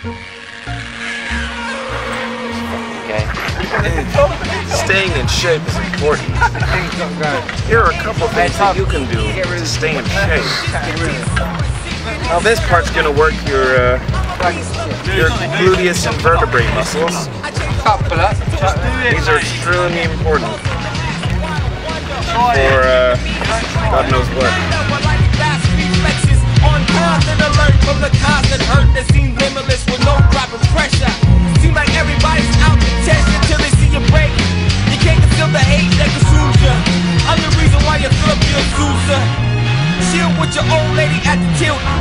Okay. Staying in shape is important. Here are a couple things that you can do to stay in shape. Now this part's going to work your uh, your gluteus and vertebrae muscles. These are extremely important for uh, God knows what. your old lady at the tilt.